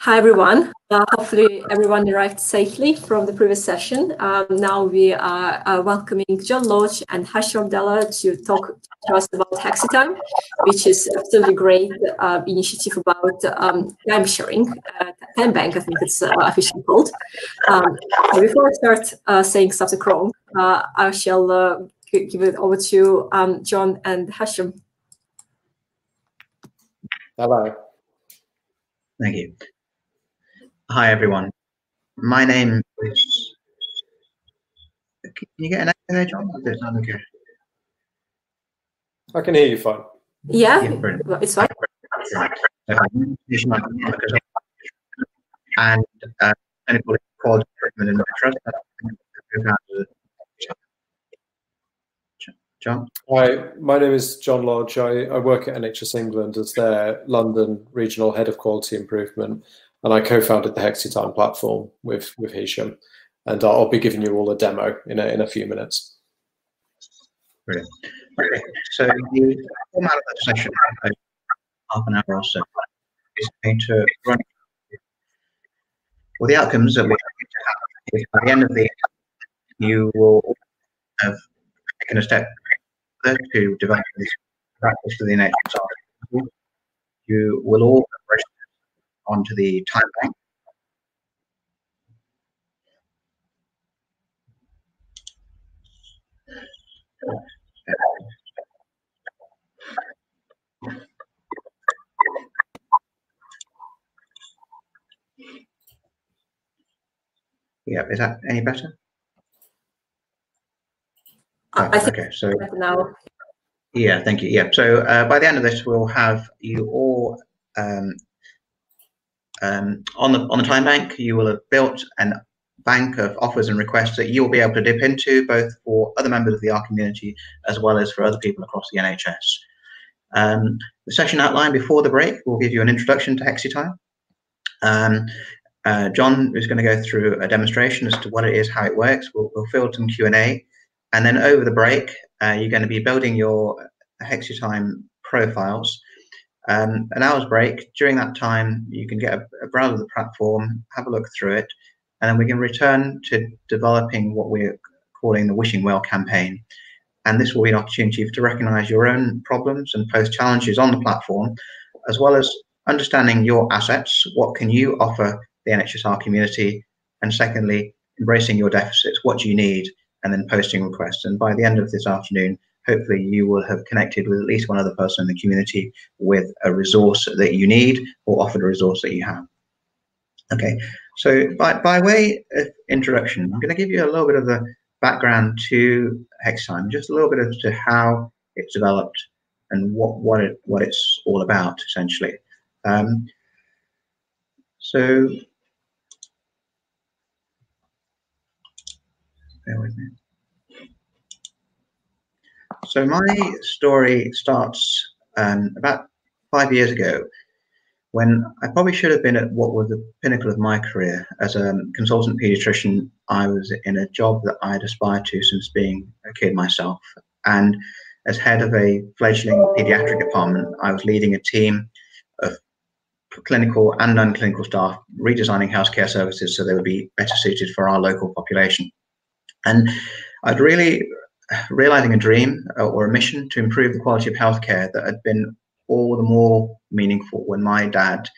Hi, everyone. Uh, hopefully everyone arrived safely from the previous session. Um, now we are uh, welcoming John Lodge and Hashim Abdalla to talk to us about HexiTime, which is absolutely great uh, initiative about um, time sharing, uh, time bank, I think it's uh, officially called. Um, before I start uh, saying something wrong, uh, I shall uh, give it over to um, John and Hashim. Hello. Thank you. Hi, everyone. My name is. Can you get an echo there, John? Or is it okay? I can hear you fine. Yeah, Yeah, it's fine. Right. This is my- And uh, clinical quality treatment in my trust. John? Hi, my name is John Lodge. I, I work at NHS England as their London Regional Head of Quality Improvement, and I co-founded the HexiTime platform with with Hesham. And I'll, I'll be giving you all a demo in a, in a few minutes. Brilliant. Okay, so the format of the session, half an hour or so, is going to run. Well, the outcomes that we're going to have is by the end of the you will have taken a step further to develop this practice to the NHS. article. You will all have onto the time bank. Yeah, is that any better? I think okay, so now. Yeah, thank you. Yeah, so uh, by the end of this, we'll have you all um, um, on the on the time bank. You will have built an bank of offers and requests that you will be able to dip into, both for other members of the R community as well as for other people across the NHS. Um, the session outline before the break will give you an introduction to HexiTime. Um, uh, John is going to go through a demonstration as to what it is, how it works. We'll, we'll field some Q and A, and then over the break, uh, you're going to be building your HexiTime profiles. Um, an hour's break. During that time, you can get a, a browse of the platform, have a look through it, and then we can return to developing what we're calling the Wishing Well campaign. And this will be an opportunity to recognize your own problems and post challenges on the platform, as well as understanding your assets. What can you offer the NHSR community? And secondly, embracing your deficits. What do you need? And then posting requests. And by the end of this afternoon, hopefully you will have connected with at least one other person in the community with a resource that you need or offered a resource that you have. Okay, so by, by way of introduction, I'm going to give you a little bit of the background to HexiTime, just a little bit as to how it's developed and what what it what it's all about essentially. Um, so, bear with me. So my story starts um, about five years ago when I probably should have been at what was the pinnacle of my career as a consultant pediatrician. I was in a job that I'd aspired to since being a kid myself. And as head of a fledgling pediatric department, I was leading a team of clinical and non-clinical staff redesigning healthcare services so they would be better suited for our local population. And I'd really realizing a dream uh, or a mission to improve the quality of healthcare that had been all the more meaningful when my dad,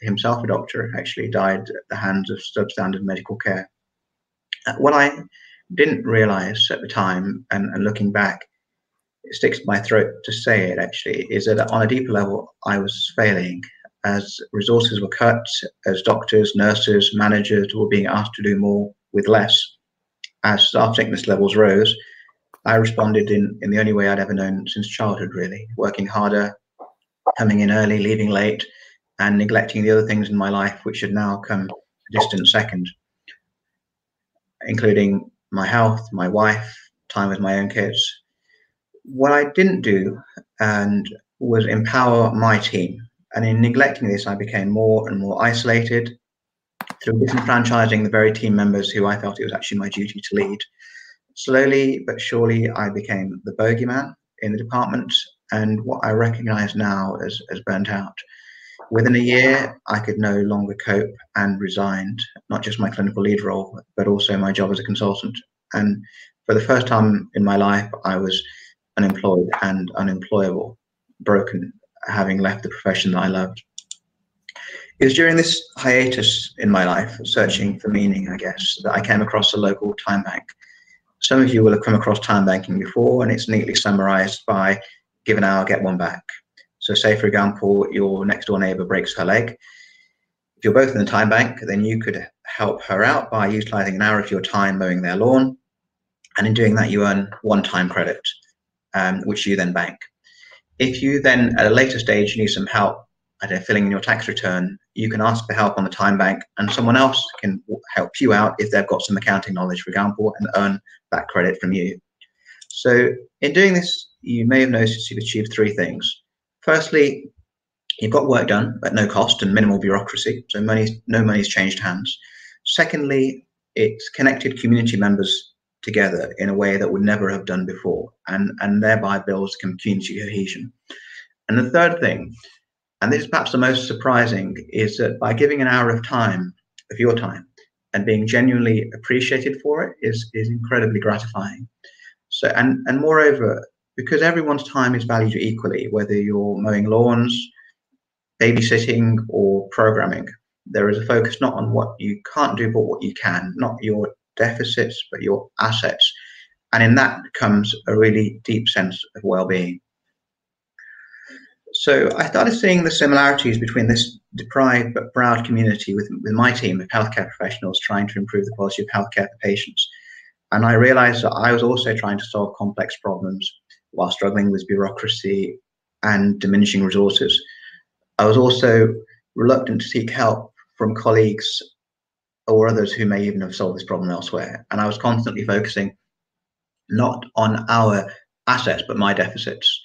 himself a doctor, actually died at the hands of substandard medical care. Uh, What I didn't realize at the time, and, and looking back, it sticks to my throat to say it actually, is that on a deeper level, I was failing as resources were cut, as doctors, nurses, managers were being asked to do more with less. As staff sickness levels rose, I responded in, in the only way I'd ever known since childhood, really, working harder, coming in early, leaving late, and neglecting the other things in my life which had now come a distant second, including my health, my wife, time with my own kids. What I didn't do and was empower my team. And in neglecting this, I became more and more isolated through disenfranchising the very team members who I felt it was actually my duty to lead. Slowly but surely, I became the bogeyman in the department and what I recognize now as, as burnt out. Within a year, I could no longer cope and resigned, not just my clinical lead role, but also my job as a consultant. And for the first time in my life, I was unemployed and unemployable, broken, having left the profession that I loved. It was during this hiatus in my life, searching for meaning, I guess, that I came across a local time bank. Some of you will have come across time banking before, and it's neatly summarized by give an hour, get one back. So say, for example, your next door neighbor breaks her leg. If you're both in the time bank, then you could help her out by utilizing an hour of your time mowing their lawn. And in doing that, you earn one time credit, um, which you then bank. If you then, at a later stage, need some help at filling in your tax return, you can ask for help on the time bank and someone else can help you out if they've got some accounting knowledge, for example, and earn that credit from you. So in doing this, you may have noticed you've achieved three things. Firstly, you've got work done at no cost and minimal bureaucracy, so money, no money's changed hands. Secondly, it's connected community members together in a way that would never have done before, and, and thereby builds community cohesion. And the third thing, and this is perhaps the most surprising, is that by giving an hour of time, of your time, and being genuinely appreciated for it is, is incredibly gratifying. So, and, and moreover, because everyone's time is valued equally, whether you're mowing lawns, babysitting, or programming. There is a focus not on what you can't do, but what you can, not your deficits, but your assets. And in that comes a really deep sense of well being. So I started seeing the similarities between this deprived but proud community with, with my team of healthcare professionals trying to improve the quality of healthcare for patients. And I realized that I was also trying to solve complex problems while struggling with bureaucracy and diminishing resources. I was also reluctant to seek help from colleagues or others who may even have solved this problem elsewhere. And I was constantly focusing not on our assets, but my deficits.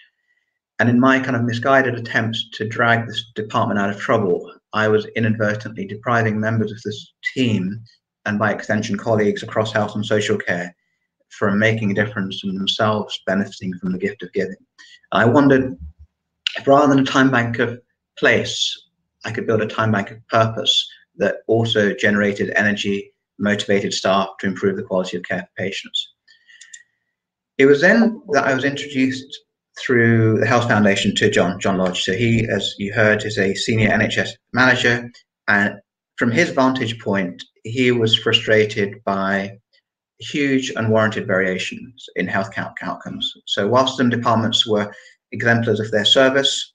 And in my kind of misguided attempts to drag this department out of trouble, I was inadvertently depriving members of this team and by extension colleagues across health and social care from making a difference and themselves benefiting from the gift of giving. I wondered if rather than a time bank of place, I could build a time bank of purpose that also generated energy, motivated staff to improve the quality of care for patients. It was then that I was introduced through the Health Foundation to John, John Lodge. So he, as you heard, is a senior NHS manager. And from his vantage point, he was frustrated by huge unwarranted variations in health outcomes. So whilst some departments were exemplars of their service,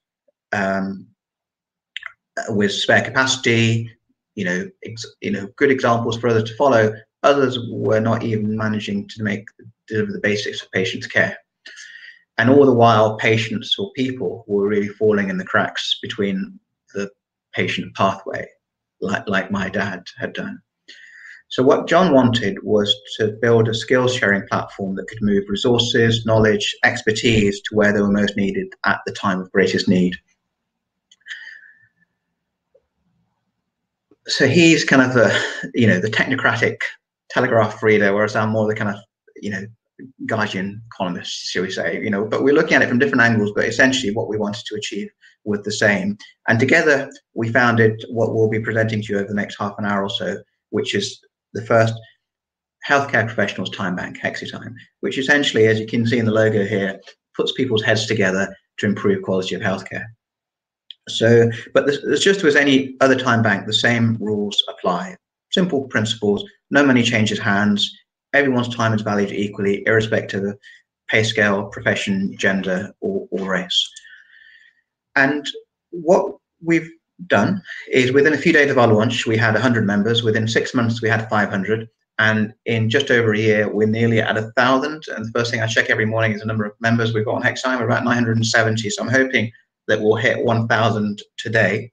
um, with spare capacity, you know, you know, good examples for others to follow. Others were not even managing to make deliver the basics of patient care, and all the while, patients or people were really falling in the cracks between the patient pathway, like like my dad had done. So what John wanted was to build a skills sharing platform that could move resources, knowledge, expertise to where they were most needed at the time of greatest need. So he's kind of the, you know, the technocratic telegraph reader, whereas I'm more the kind of, you know, Guardian columnist, shall we say, you know, but we're looking at it from different angles, but essentially what we wanted to achieve was the same. And together we founded what we'll be presenting to you over the next half an hour or so, which is the first healthcare professionals time bank, HexiTime, which essentially, as you can see in the logo here, puts people's heads together to improve quality of healthcare. So, but there's just as any other time bank, the same rules apply. Simple principles, no money changes hands, everyone's time is valued equally, irrespective of pay scale, profession, gender, or, or race. And what we've done is within a few days of our launch, we had 100 members. Within six months, we had 500. And in just over a year, we're nearly at a thousand. And the first thing I check every morning is the number of members we've got on HexiTime. We're about 970. So I'm hoping that we'll hit 1,000 today.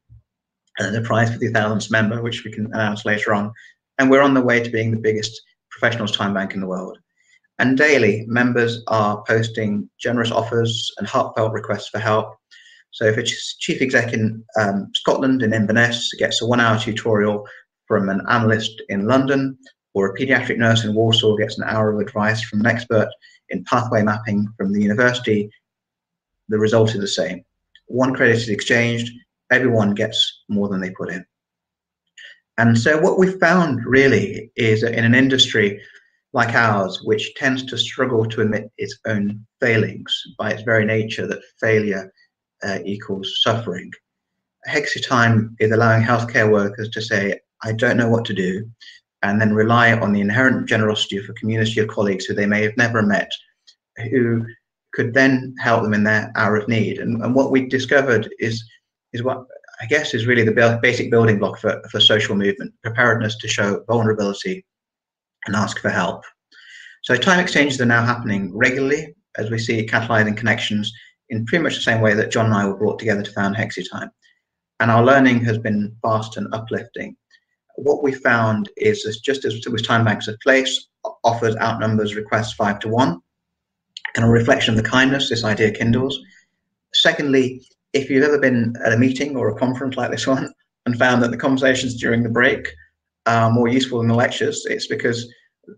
And the prize for the thousandth member, which we can announce later on. And we're on the way to being the biggest professionals time bank in the world. And daily, members are posting generous offers and heartfelt requests for help so if a chief exec in um, Scotland in Inverness gets a one-hour tutorial from an analyst in London, or a pediatric nurse in Walsall gets an hour of advice from an expert in pathway mapping from the university, the result is the same. One credit is exchanged, everyone gets more than they put in. And so what we found really is that in an industry like ours, which tends to struggle to admit its own failings by its very nature that failure uh, equals suffering, HexiTime is allowing healthcare workers to say, I don't know what to do, and then rely on the inherent generosity of a community of colleagues who they may have never met, who could then help them in their hour of need. And, and what we discovered is is what I guess is really the basic building block for, for social movement, preparedness to show vulnerability and ask for help. So time exchanges are now happening regularly as we see catalyzing connections in pretty much the same way that John and I were brought together to found HexiTime. And our learning has been fast and uplifting. What we found is that just as with time banks of place offers outnumbers requests five to one, kind of reflection of the kindness this idea kindles. Secondly, if you've ever been at a meeting or a conference like this one and found that the conversations during the break are more useful than the lectures, it's because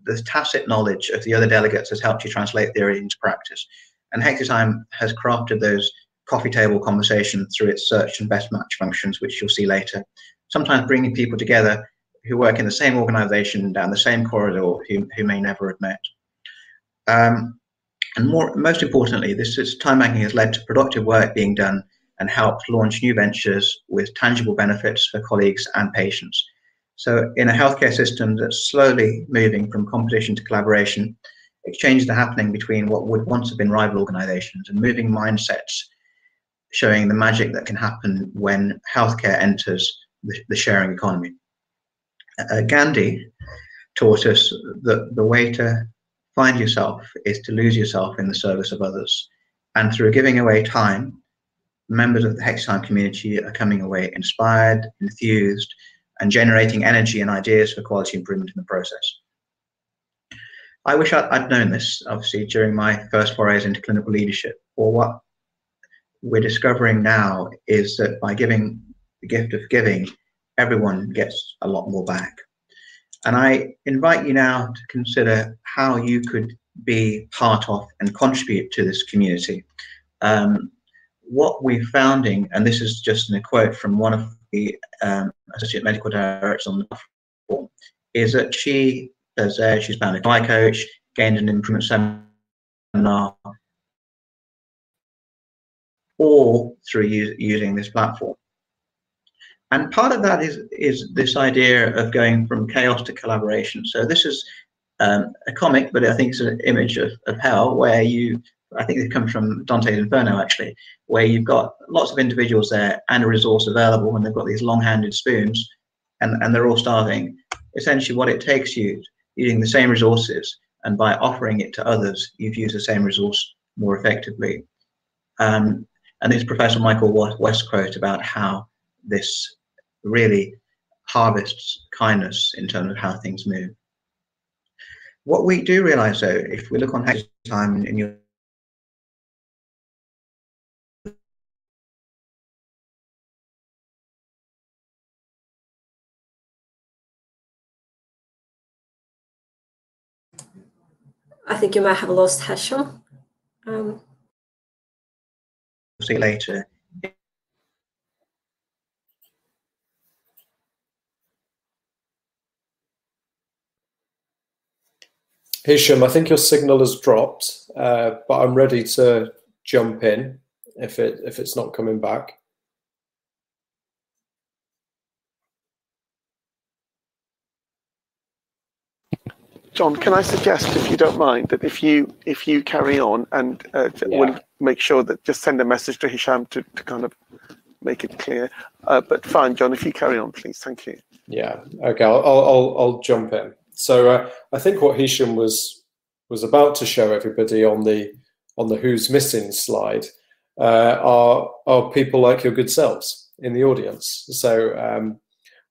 the tacit knowledge of the other delegates has helped you translate theory into practice. And HexiTime has crafted those coffee table conversations through its search and best match functions, which you'll see later. Sometimes bringing people together who work in the same organization down the same corridor who, who may never have met. Um, and more, most importantly, this is, time banking has led to productive work being done and help launch new ventures with tangible benefits for colleagues and patients. So in a healthcare system that's slowly moving from competition to collaboration, exchanges are happening between what would once have been rival organizations and moving mindsets showing the magic that can happen when healthcare enters the, the sharing economy. Uh, Gandhi taught us that the way to find yourself is to lose yourself in the service of others. And through giving away time, members of the HexiTime community are coming away inspired, enthused, and generating energy and ideas for quality improvement in the process. I wish I'd, I'd known this, obviously, during my first forays into clinical leadership, or what we're discovering now is that by giving the gift of giving, everyone gets a lot more back. And I invite you now to consider how you could be part of and contribute to this community. Um, what we're founding, and this is just in a quote from one of the um, associate medical directors on the platform, is that she says there she's found a guy coach, gained an improvement seminar, all through using this platform. And part of that is is this idea of going from chaos to collaboration. So this is um, a comic, but I think it's an image of, of hell where you I think it comes from Dante's Inferno actually, where you've got lots of individuals there and a resource available, and they've got these long-handed spoons, and, and they're all starving. Essentially, what it takes you using the same resources, and by offering it to others, you've used the same resource more effectively. Um, and this Professor Michael West quote about how this really harvests kindness in terms of how things move. What we do realize though, if we look on time in your I think you might have lost Hesham. Um, see later. Hesham, I think your signal has dropped, uh, but I'm ready to jump in if it if it's not coming back. John, can I suggest, if you don't mind, that if you if you carry on and uh, yeah. we'll make sure that just send a message to Hesham to, to kind of make it clear. Uh, but fine, John, if you carry on, please. Thank you. Yeah. Okay. I'll I'll, I'll jump in. So uh, I think what Hesham was was about to show everybody on the on the who's missing slide uh, are are people like your good selves in the audience. So um,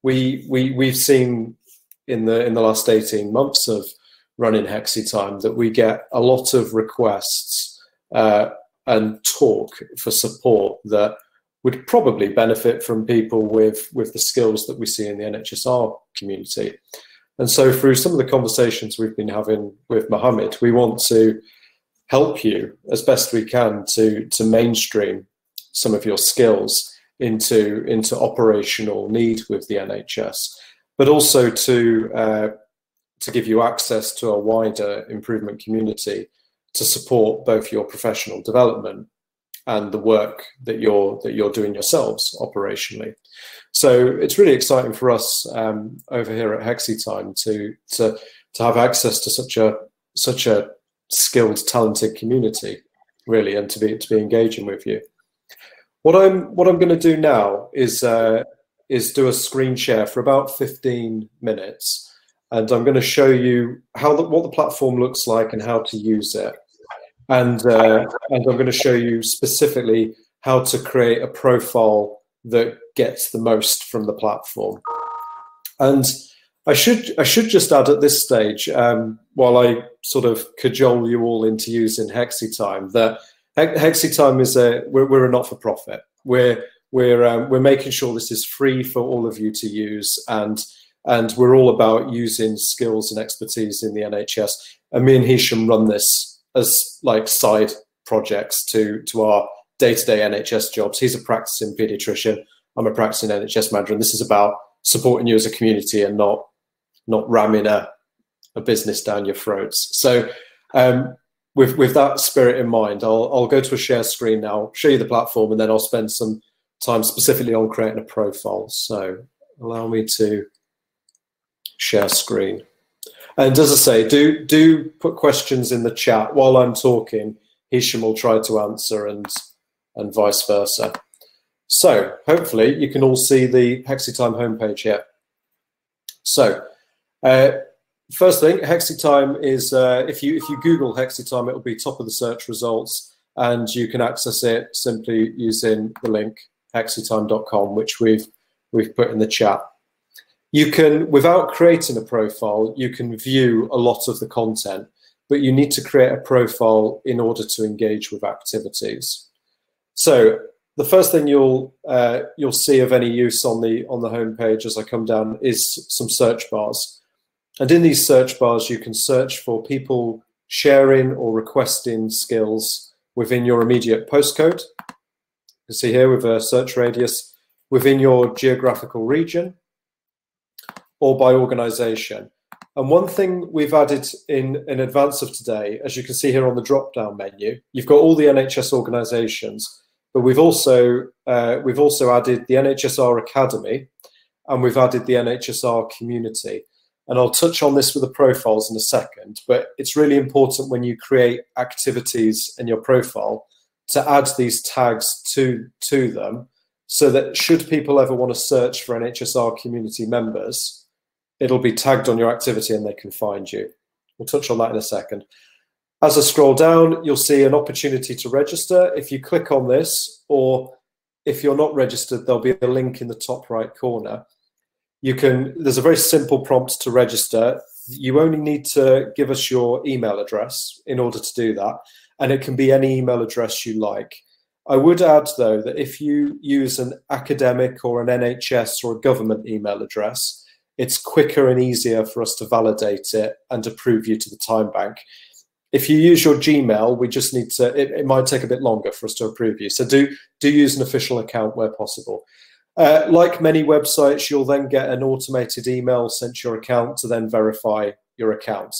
we we we've seen in the in the last 18 months of running Hexi Time that we get a lot of requests uh, and talk for support that would probably benefit from people with with the skills that we see in the NHSR community. And so through some of the conversations we've been having with Mohammed, we want to help you as best we can to to mainstream some of your skills into into operational need with the NHS, but also to uh, to give you access to a wider improvement community to support both your professional development and the work that you're that you're doing yourselves operationally. So it's really exciting for us um, over here at HexiTime to to to have access to such a such a skilled, talented community, really, and to be to be engaging with you. What I'm what I'm going to do now is uh, is do a screen share for about 15 minutes, and I'm going to show you how the, what the platform looks like and how to use it, and uh, and I'm going to show you specifically how to create a profile that gets the most from the platform. And I should I should just add at this stage, um, while I sort of cajole you all into using HexiTime, that HexiTime is a we're, we're a not for profit. We're we're um, we're making sure this is free for all of you to use, and and we're all about using skills and expertise in the NHS. And me and Hesham run this as like side projects to to our day-to-day NHS jobs. He's a practicing paediatrician. I'm a practicing NHS manager, and this is about supporting you as a community and not not ramming a, a business down your throats. So um, with with that spirit in mind, I'll I'll go to a share screen now, show you the platform, and then I'll spend some time specifically on creating a profile. So allow me to share screen. And as I say, do do put questions in the chat while I'm talking. Hesham will try to answer and and vice versa. So hopefully you can all see the HexiTime homepage here. So uh, first thing, HexiTime is uh, if you if you Google HexiTime, it will be top of the search results, and you can access it simply using the link hexitime.com, which we've we've put in the chat. You can, without creating a profile, you can view a lot of the content, but you need to create a profile in order to engage with activities. So the first thing you'll uh, you'll see of any use on the on the homepage as I come down is some search bars, and in these search bars you can search for people sharing or requesting skills within your immediate postcode. Can see here with a search radius within your geographical region or by organization. And one thing we've added in, in advance of today, as you can see here on the drop down menu, you've got all the NHS organizations but we've also uh, we've also added the NHSR Academy, and we've added the NHSR community. And I'll touch on this with the profiles in a second, but it's really important when you create activities in your profile to add these tags to to them, so that should people ever want to search for NHSR community members, it'll be tagged on your activity and they can find you. We'll touch on that in a second. As I scroll down, you'll see an opportunity to register. If you click on this, or if you're not registered, there'll be a link in the top right corner. You can, there's a very simple prompt to register. You only need to give us your email address in order to do that. And it can be any email address you like. I would add, though, that if you use an academic or an NHS or a government email address, it's quicker and easier for us to validate it and approve you to the time bank. If you use your Gmail, we just need to, it, it might take a bit longer for us to approve you. So do, do use an official account where possible. Uh, like many websites, you'll then get an automated email sent to your account to then verify your account.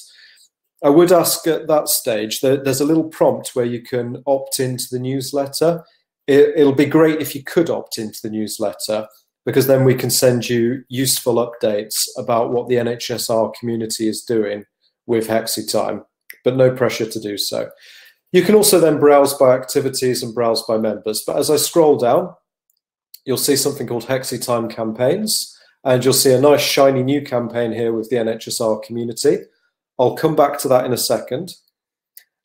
I would ask at that stage that there's a little prompt where you can opt into the newsletter. It, it'll be great if you could opt into the newsletter because then we can send you useful updates about what the NHSR community is doing with HexiTime but no pressure to do so. You can also then browse by activities and browse by members. But as I scroll down, you'll see something called HexiTime campaigns, and you'll see a nice shiny new campaign here with the NHSR community. I'll come back to that in a second.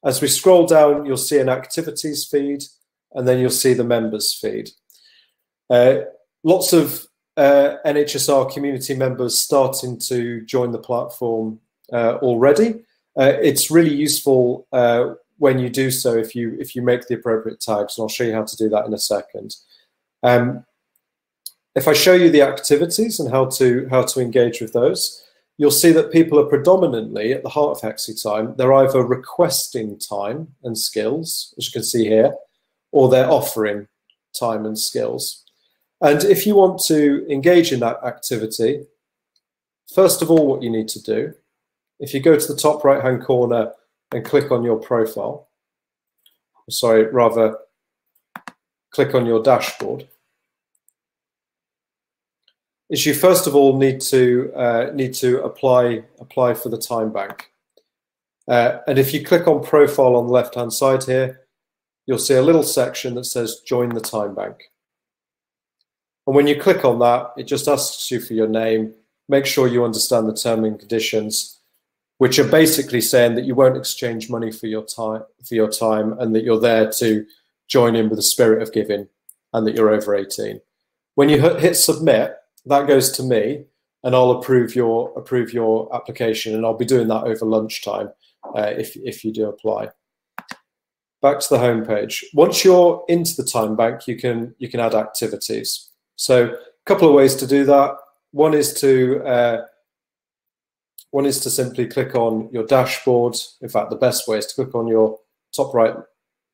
As we scroll down, you'll see an activities feed, and then you'll see the members feed. Uh, lots of uh, NHSR community members starting to join the platform uh, already. Uh, it's really useful uh, when you do so if you if you make the appropriate tags, and I'll show you how to do that in a second. Um, if I show you the activities and how to how to engage with those, you'll see that people are predominantly at the heart of HexiTime. They're either requesting time and skills, as you can see here, or they're offering time and skills. And if you want to engage in that activity, first of all, what you need to do, if you go to the top right hand corner and click on your profile, sorry, rather click on your dashboard, is you first of all need to uh, need to apply apply for the time bank. Uh, and if you click on profile on the left hand side here, you'll see a little section that says join the time bank. And when you click on that, it just asks you for your name. Make sure you understand the term and conditions, which are basically saying that you won't exchange money for your time for your time and that you're there to join in with the spirit of giving and that you're over 18. When you hit submit, that goes to me and I'll approve your approve your application and I'll be doing that over lunchtime uh, if, if you do apply. Back to the home page. Once you're into the time bank, you can you can add activities. So a couple of ways to do that. One is to uh, one is to simply click on your dashboard. In fact, the best way is to click on your top right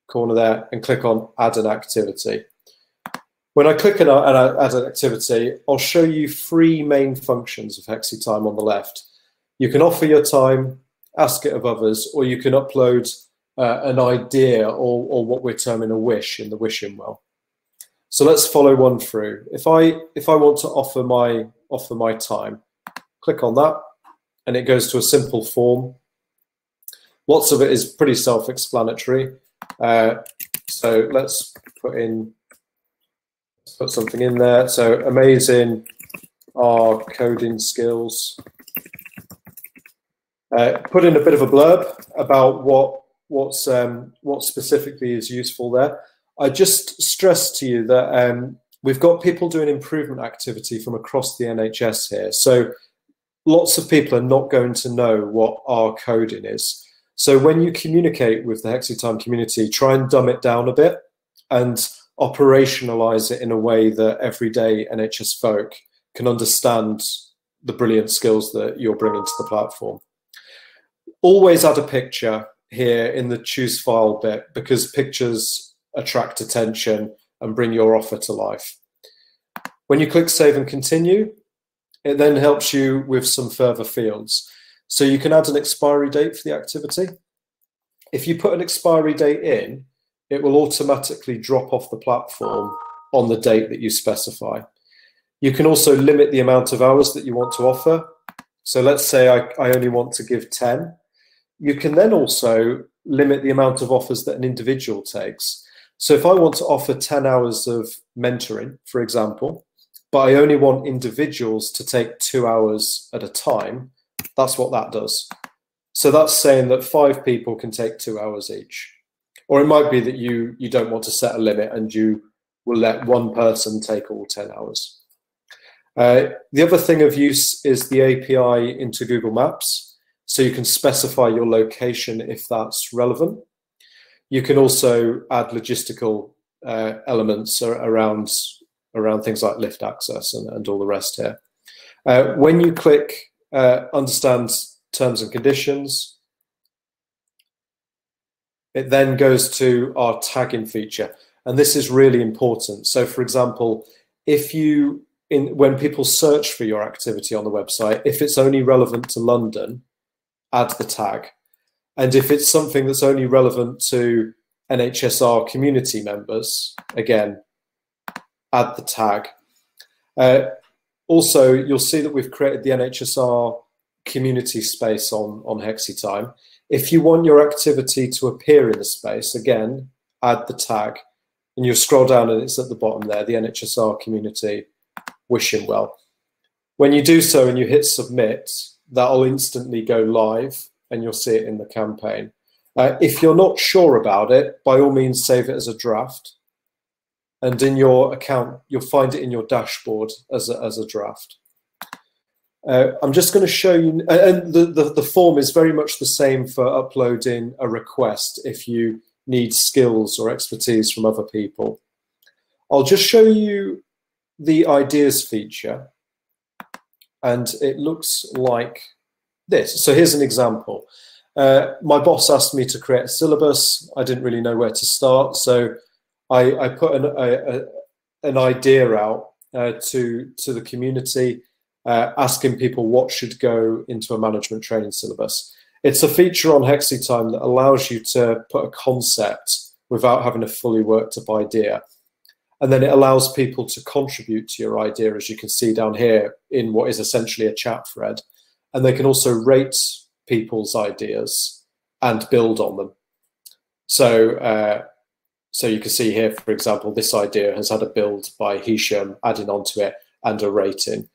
corner there and click on add an activity. When I click on add an activity, I'll show you three main functions of HexiTime on the left. You can offer your time, ask it of others, or you can upload uh, an idea or, or what we're terming a wish in the wishing well. So let's follow one through. If I if I want to offer my offer my time, click on that, and it goes to a simple form. Lots of it is pretty self-explanatory. Uh, so let's put in put something in there. So amazing our coding skills. Uh, put in a bit of a blurb about what what's um, what specifically is useful there. I just stress to you that um, we've got people doing improvement activity from across the NHS here. So lots of people are not going to know what R coding is. So when you communicate with the HexiTime community, try and dumb it down a bit and operationalize it in a way that everyday NHS folk can understand the brilliant skills that you're bringing to the platform. Always add a picture here in the choose file bit because pictures attract attention and bring your offer to life. When you click save and continue, it then helps you with some further fields. So you can add an expiry date for the activity. If you put an expiry date in, it will automatically drop off the platform on the date that you specify. You can also limit the amount of hours that you want to offer. So let's say I, I only want to give 10 you can then also limit the amount of offers that an individual takes. So if I want to offer 10 hours of mentoring, for example, but I only want individuals to take two hours at a time, that's what that does. So that's saying that five people can take two hours each. Or it might be that you, you don't want to set a limit and you will let one person take all 10 hours. Uh, the other thing of use is the API into Google Maps. So you can specify your location if that's relevant. You can also add logistical uh, elements around around things like lift access and, and all the rest here. Uh, when you click uh, understand terms and conditions, it then goes to our tagging feature. And this is really important. So for example, if you, in when people search for your activity on the website, if it's only relevant to London, add the tag. And if it's something that's only relevant to NHSR community members, again, add the tag. Uh, also, you'll see that we've created the NHSR community space on, on HexiTime. If you want your activity to appear in the space, again, add the tag. And you'll scroll down and it's at the bottom there, the NHSR community wishing well. When you do so and you hit submit, that'll instantly go live and you'll see it in the campaign. Uh, if you're not sure about it, by all means, save it as a draft. And in your account, you'll find it in your dashboard as a, as a draft. Uh, I'm just going to show you, and the, the, the form is very much the same for uploading a request if you need skills or expertise from other people. I'll just show you the ideas feature and it looks like this. So here's an example. Uh, my boss asked me to create a syllabus. I didn't really know where to start, so I, I put an, a, a, an idea out uh, to to the community, uh, asking people what should go into a management training syllabus. It's a feature on HexiTime that allows you to put a concept without having a fully worked up idea. And then it allows people to contribute to your idea, as you can see down here in what is essentially a chat thread. And they can also rate people's ideas and build on them. So, uh, so you can see here, for example, this idea has had a build by Hesham adding onto it and a rating.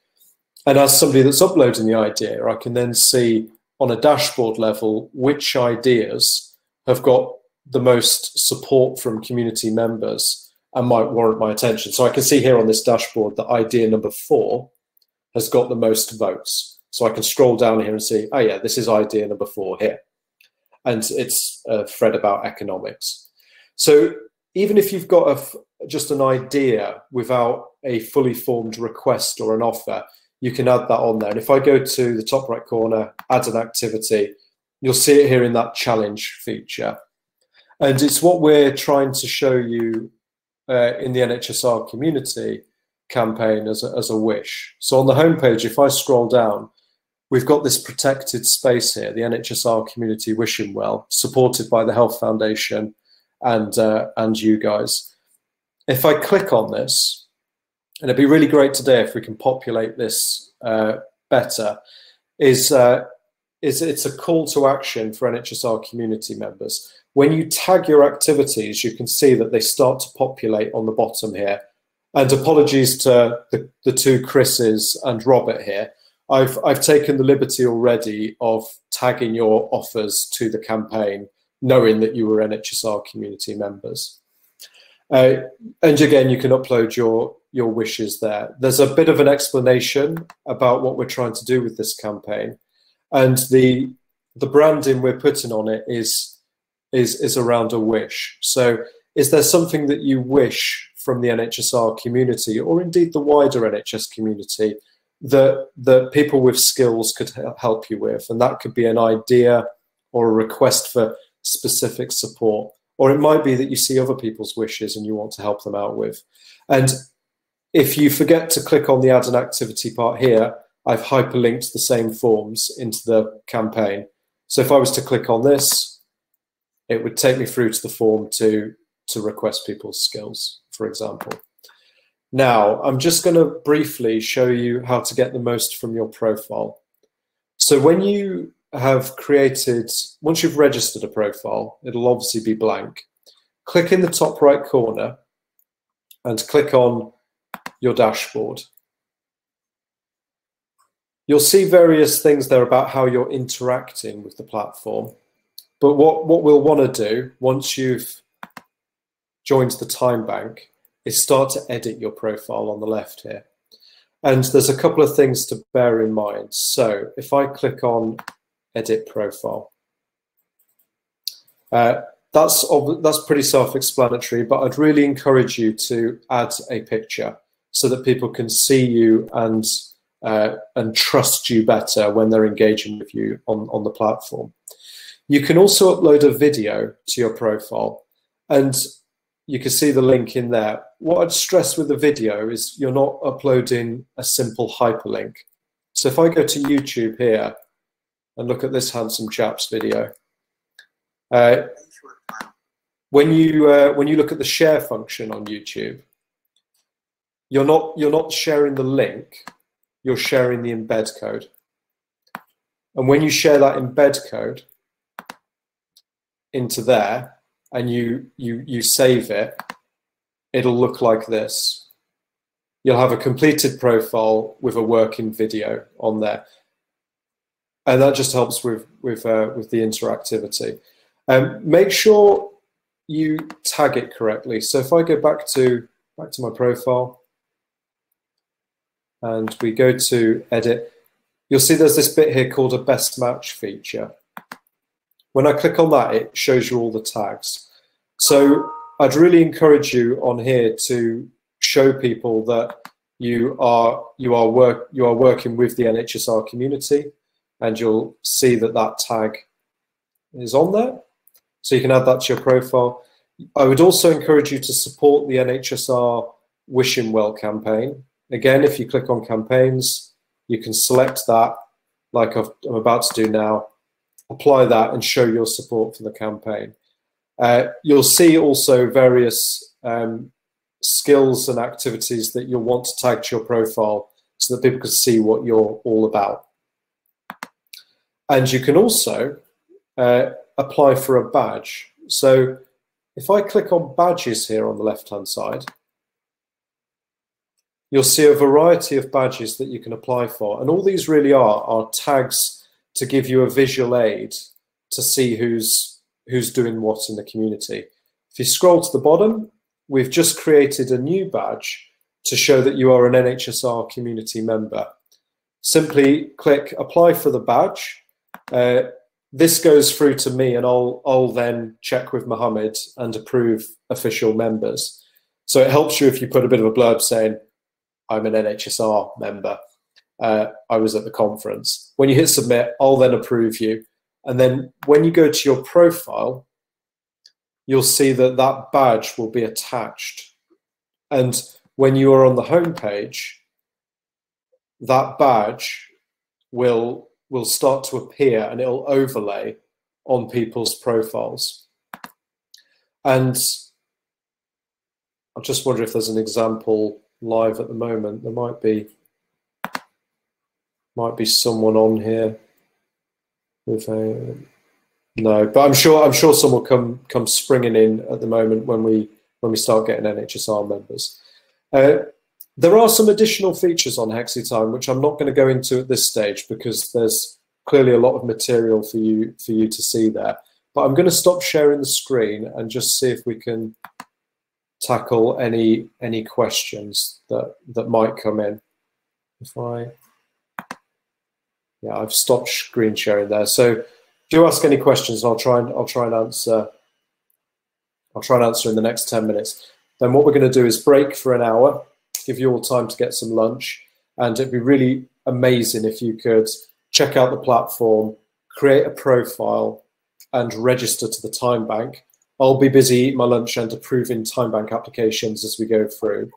And as somebody that's uploading the idea, I can then see on a dashboard level which ideas have got the most support from community members and might warrant my attention. So I can see here on this dashboard that idea number four has got the most votes. So I can scroll down here and see, oh yeah, this is idea number four here. And it's uh, a thread about economics. So even if you've got a, just an idea without a fully formed request or an offer, you can add that on there. And if I go to the top right corner, add an activity, you'll see it here in that challenge feature. And it's what we're trying to show you uh, in the NHSR community campaign as a, as a wish. So on the homepage, if I scroll down, we've got this protected space here, the NHSR community wishing well, supported by the Health Foundation and, uh, and you guys. If I click on this, and it'd be really great today if we can populate this uh, better, is, uh, is it's a call to action for NHSR community members. When you tag your activities, you can see that they start to populate on the bottom here. And apologies to the, the two Chris's and Robert here. I've, I've taken the liberty already of tagging your offers to the campaign, knowing that you were NHSR community members. Uh, and again, you can upload your your wishes there. There's a bit of an explanation about what we're trying to do with this campaign, and the the branding we're putting on it is is is around a wish. So, is there something that you wish from the NHSR community, or indeed the wider NHS community, that that people with skills could help you with, and that could be an idea or a request for specific support, or it might be that you see other people's wishes and you want to help them out with, and if you forget to click on the add an activity part here, I've hyperlinked the same forms into the campaign. So if I was to click on this, it would take me through to the form to, to request people's skills, for example. Now, I'm just going to briefly show you how to get the most from your profile. So when you have created, once you've registered a profile, it'll obviously be blank. Click in the top right corner and click on your dashboard. You'll see various things there about how you're interacting with the platform. But what, what we'll want to do once you've joined the time bank is start to edit your profile on the left here. And there's a couple of things to bear in mind. So if I click on edit profile, uh, that's, that's pretty self-explanatory, but I'd really encourage you to add a picture so that people can see you and uh, and trust you better when they're engaging with you on, on the platform. You can also upload a video to your profile and you can see the link in there. What I'd stress with the video is you're not uploading a simple hyperlink. So if I go to YouTube here and look at this handsome chap's video, uh, when you uh, when you look at the share function on YouTube, you're not you're not sharing the link you're sharing the embed code. And when you share that embed code into there and you you you save it it'll look like this. You'll have a completed profile with a working video on there. And that just helps with with uh, with the interactivity. Um, make sure you tag it correctly. So if I go back to back to my profile and we go to edit, you'll see there's this bit here called a best match feature. When I click on that, it shows you all the tags. So I'd really encourage you on here to show people that you are you are work you are working with the NHSR community, and you'll see that that tag is on there. So you can add that to your profile. I would also encourage you to support the NHSR Wishing Well campaign Again, if you click on campaigns, you can select that like i am about to do now, apply that and show your support for the campaign. Uh, you'll see also various um, skills and activities that you'll want to tag to your profile so that people can see what you're all about. And you can also uh, apply for a badge. So if I click on badges here on the left-hand side, you'll see a variety of badges that you can apply for. And all these really are are tags to give you a visual aid to see who's who's doing what in the community. If you scroll to the bottom, we've just created a new badge to show that you are an NHSR community member. Simply click apply for the badge. Uh, this goes through to me and I'll, I'll then check with Mohammed and approve official members. So it helps you if you put a bit of a blurb saying, I'm an NHSR member. Uh, I was at the conference. When you hit submit, I'll then approve you. And then when you go to your profile, you'll see that that badge will be attached. And when you are on the home page, that badge will will start to appear and it'll overlay on people's profiles. And I just wonder if there's an example live at the moment. There might be might be someone on here with a no, but I'm sure I'm sure some will come come springing in at the moment when we when we start getting NHSR members. Uh, there are some additional features on HexiTime which I'm not going to go into at this stage because there's clearly a lot of material for you for you to see there. But I'm going to stop sharing the screen and just see if we can tackle any any questions that that might come in. If I yeah, I've stopped screen sharing there. So do ask any questions and I'll try and I'll try and answer I'll try and answer in the next 10 minutes. Then what we're going to do is break for an hour, give you all time to get some lunch, and it'd be really amazing if you could check out the platform, create a profile, and register to the time bank. I'll be busy eating my lunch and approving time bank applications as we go through.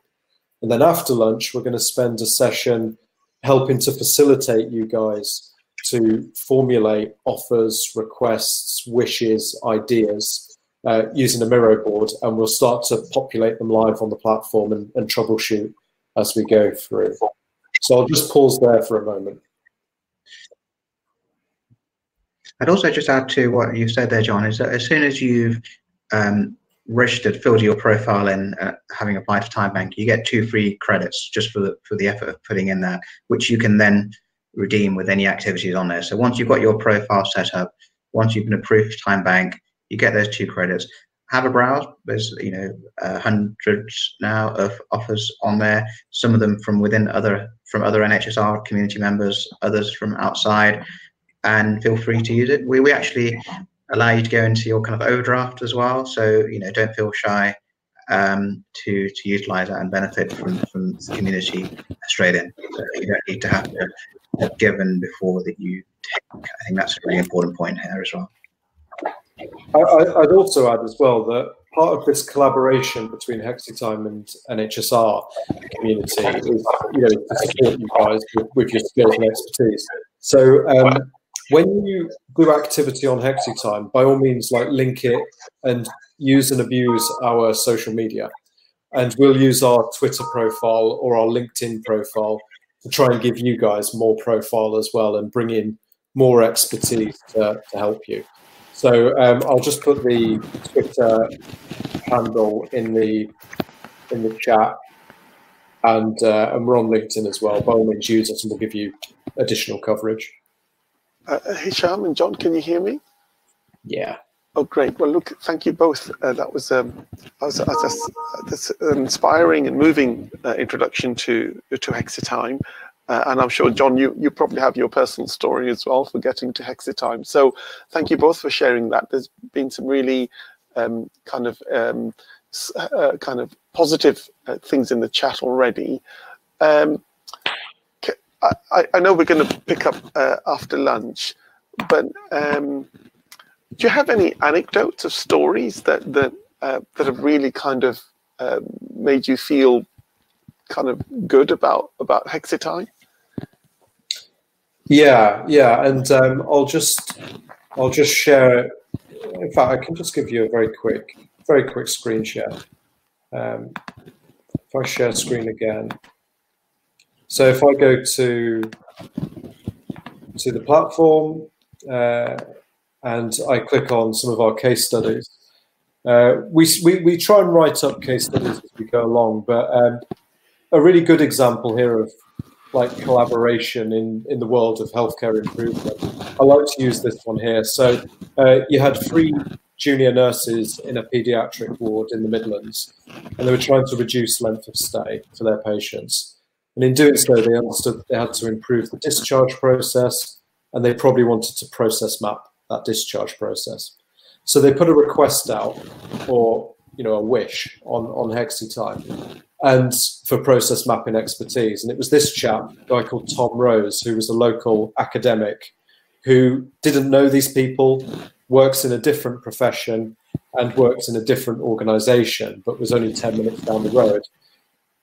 And then after lunch, we're going to spend a session helping to facilitate you guys to formulate offers, requests, wishes, ideas uh, using a Miro board, and we'll start to populate them live on the platform and, and troubleshoot as we go through. So I'll just pause there for a moment. I'd also just add to what you said there, John, is that as soon as you've um, registered, filled your profile in, uh, having applied to Time Bank, you get two free credits just for the for the effort of putting in that, which you can then redeem with any activities on there. So once you've got your profile set up, once you've been approved for Time Bank, you get those two credits. Have a browse. There's you know uh, hundreds now of offers on there. Some of them from within other from other NHSR community members, others from outside, and feel free to use it. We we actually allow you to go into your kind of overdraft as well. So you know, don't feel shy um, to to utilize that and benefit from from the community straight in. So you don't need to have to have given before that you take. I think that's a really important point here as well. I, would also add as well that part of this collaboration between HexiTime and NHSR community is, you know, to support you guys with, with your skills and expertise. So um, when you do activity on HexiTime, by all means, like link it and use and abuse our social media. And we'll use our Twitter profile or our LinkedIn profile to try and give you guys more profile as well and bring in more expertise to, to help you. So um, I'll just put the Twitter handle in the in the chat, and uh, and we're on LinkedIn as well. By all means, use us, and we'll give you additional coverage. Uh, uh, Hesham and John, can you hear me? Yeah. Oh, great. Well, look, thank you both. Uh, that was, um, was, was an inspiring and moving uh, introduction to to HexiTime. Uh, and I'm sure, John, you, you probably have your personal story as well for getting to HexiTime. So thank you both for sharing that. There's been some really um, kind of um, uh, kind of positive things in the chat already. Um, I, I know we're going to pick up uh, after lunch, but um, do you have any anecdotes of stories that that uh, that have really kind of uh, made you feel kind of good about about Hexitime? Yeah, yeah, and um, I'll just I'll just share. In fact, I can just give you a very quick, very quick screen share. Um, if I share screen again, so if I go to to the platform uh, and I click on some of our case studies, uh, we, we, we try and write up case studies as we go along, but um, a really good example here of like collaboration in, in the world of healthcare improvement. I like to use this one here. So uh, you had three junior nurses in a pediatric ward in the Midlands, and they were trying to reduce length of stay for their patients. And in doing so, they understood that they had to improve the discharge process, and they probably wanted to process map that discharge process. So they put a request out, or you know, a wish on on Hexitime, and for process mapping expertise. And it was this chap, a guy called Tom Rose, who was a local academic, who didn't know these people, works in a different profession, and works in a different organisation, but was only ten minutes down the road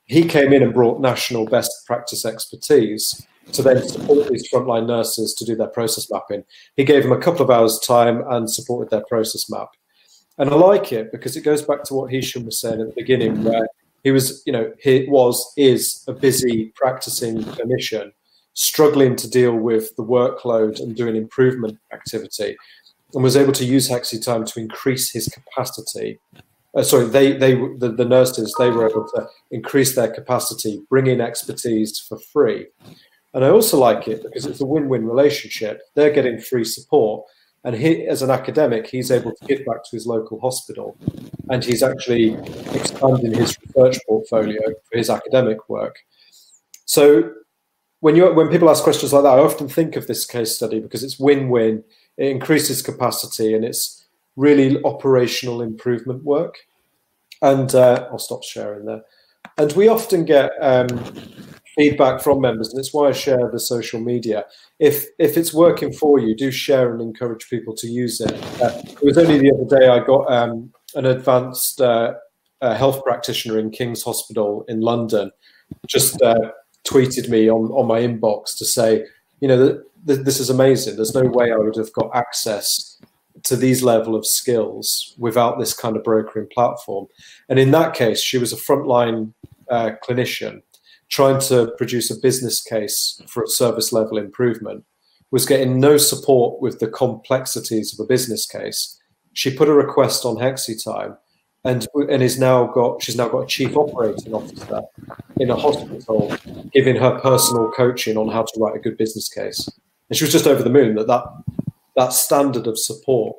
he came in and brought national best practice expertise to then support these frontline nurses to do their process mapping. He gave them a couple of hours time and supported their process map. And I like it because it goes back to what Hesham was saying at the beginning, where he was, you know, he was, is a busy practicing clinician, struggling to deal with the workload and doing improvement activity, and was able to use Hexitime to increase his capacity uh, sorry, they they the, the nurses they were able to increase their capacity, bring in expertise for free, and I also like it because it's a win-win relationship. They're getting free support, and he, as an academic, he's able to give back to his local hospital, and he's actually expanding his research portfolio for his academic work. So when you when people ask questions like that, I often think of this case study because it's win-win. It increases capacity, and it's really operational improvement work. And uh, I'll stop sharing there. And we often get um, feedback from members, and it's why I share the social media. If if it's working for you, do share and encourage people to use it. Uh, it was only the other day I got um, an advanced uh, health practitioner in King's Hospital in London just uh, tweeted me on on my inbox to say, you know, this is amazing. There's no way I would have got access to these level of skills without this kind of brokering platform. And in that case, she was a frontline uh, clinician trying to produce a business case for a service level improvement, was getting no support with the complexities of a business case. She put a request on Hexitime and and is now got she's now got a chief operating officer in a hospital giving her personal coaching on how to write a good business case. And she was just over the moon that that that standard of support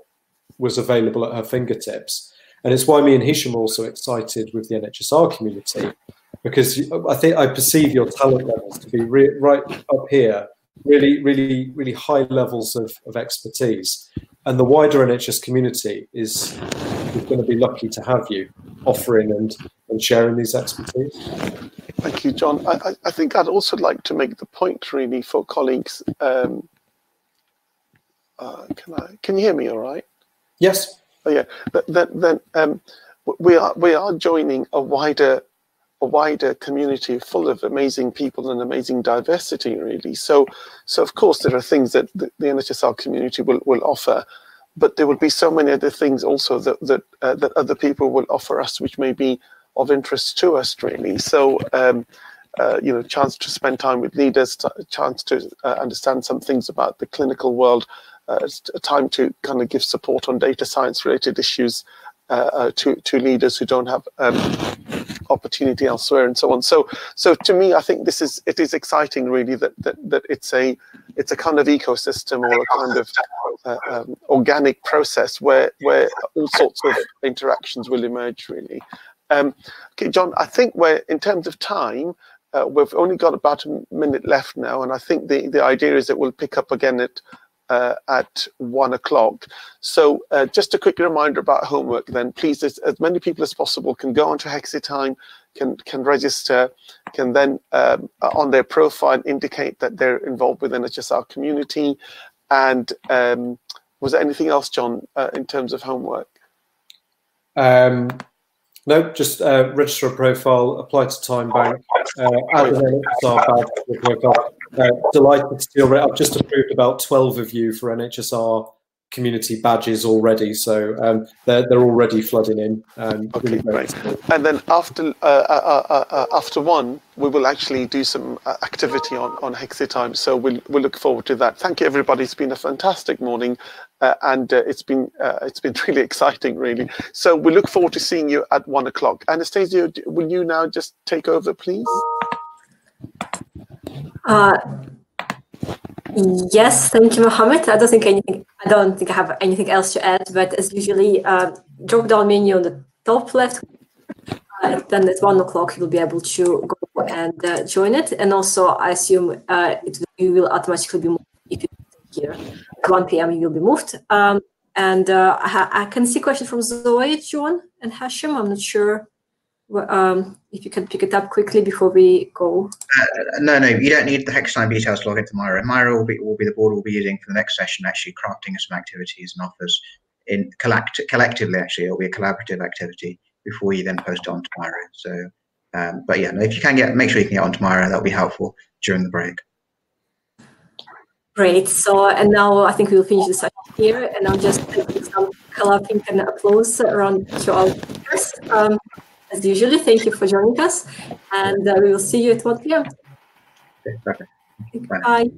was available at her fingertips. And it's why me and Hesham are also excited with the NHSR community because I think I perceive your talent levels to be re- right up here, really, really, really high levels of, of expertise. And the wider NHS community is, going to be lucky to have you offering and, and sharing these expertise. Thank you, John. I, I think I'd also like to make the point, really, for colleagues um, uh, can I? Can you hear me? All right. Yes. Oh yeah. Then then um, we are we are joining a wider a wider community full of amazing people and amazing diversity really so so of course there are things that the, the NHSR community will, will offer but there will be so many other things also that that uh, that other people will offer us which may be of interest to us really so um, uh, you know chance to spend time with leaders chance to uh, understand some things about the clinical world time to kind of give support on data science related issues uh, uh, to to leaders who don't have um, opportunity elsewhere and so on. So so to me, I think this is it is exciting really that that, that it's a it's a kind of ecosystem or a kind of uh, um, organic process where where all sorts of interactions will emerge really. Um, okay, John, I think we're in terms of time. Uh, we've only got about a minute left now, and I think the, the idea is that we'll pick up again at uh, at one o'clock. So uh, just a quick reminder about homework then, please, as, as, many people as possible can go onto Hexitime, can, can register, can then um, on their profile indicate that they're involved with NHSR community. And um, was there anything else, John, uh, in terms of homework? Um, No, just uh, register a profile, apply to TimeBank, uh, add an badge to profile. Uh, delighted to see already. I've just approved about 12 of you for NHSR community badges already, so um, they're, they're already flooding in. Um, Okay, really great. great. And then after uh, uh, uh, uh, after one, we will actually do some uh, activity on on Hexitime. So we'll we'll look forward to that. Thank you, everybody. It's been a fantastic morning, uh, and uh, it's been uh, it's been really exciting, really. So we look forward to seeing you at one o'clock. Anastasia, will you now just take over, please? Uh, yes, thank you, Mohammed. I don't think anything. I don't think I have anything else to add. But as usually, uh, drop down menu on the top left. Uh, then at one o'clock you'll be able to go and uh, join it. And also, I assume uh, it you will automatically be moved if you here at 1 p.m. You will be moved. Um, and uh, I, I can see question from Zoe, John, and Hashim. I'm not sure um, if you can pick it up quickly before we go. No, no, you don't need the Hexitime details to log into Miro. Miro will be will be the board we'll be using for the next session, actually crafting some activities and offers in collect collectively. Actually, it'll be a collaborative activity before you then post it onto Miro. So, um, but yeah, no, if you can get, make sure you can get onto Miro. That'll be helpful during the break. Great. So, and now I think we'll finish the session here, and I'll just take some clapping and applause around to our speakers. Um, as usually, thank you for joining us, and uh, we will see you at 1 p.m. Okay, perfect. Bye. Bye.